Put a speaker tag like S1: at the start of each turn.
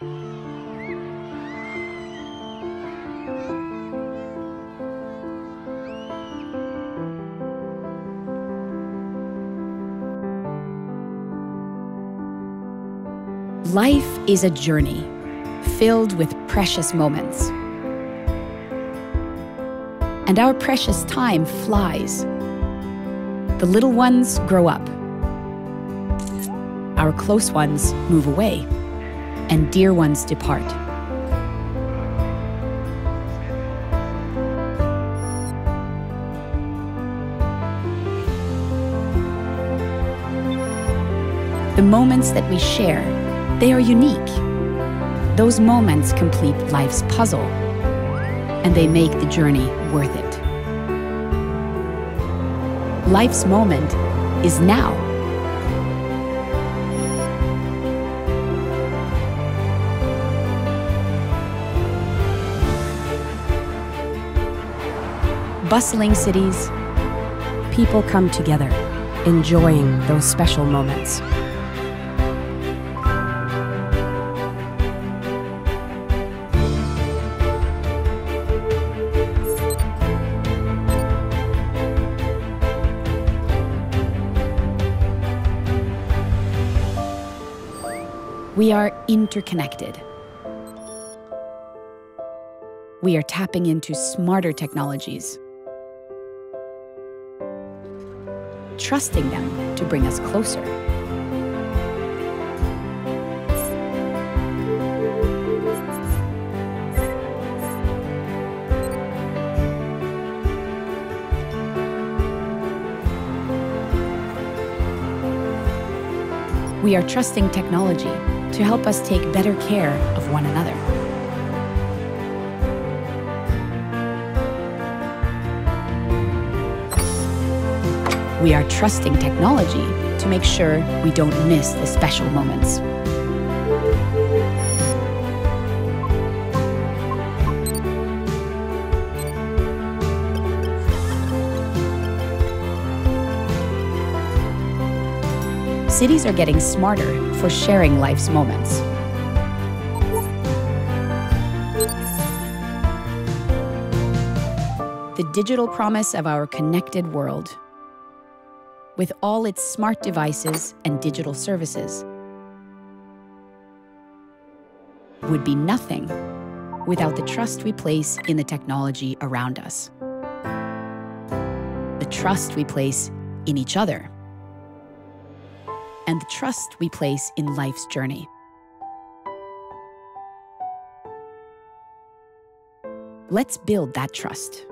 S1: Life is a journey filled with precious moments. And our precious time flies. The little ones grow up. Our close ones move away, and dear ones depart. The moments that we share they are unique. Those moments complete life's puzzle, and they make the journey worth it. Life's moment is now. Bustling cities,
S2: people come together, enjoying those special moments.
S1: We are interconnected. We are tapping into smarter technologies, trusting them to bring us closer. We are trusting technology to help us take better care of one another. We are trusting technology to make sure we don't miss the special moments. Cities are getting smarter for sharing life's moments. The digital promise of our connected world, with all its smart devices and digital services, would be nothing without the trust we place in the technology around us. The trust we place in each other and the trust we place in life's journey. Let's build that trust.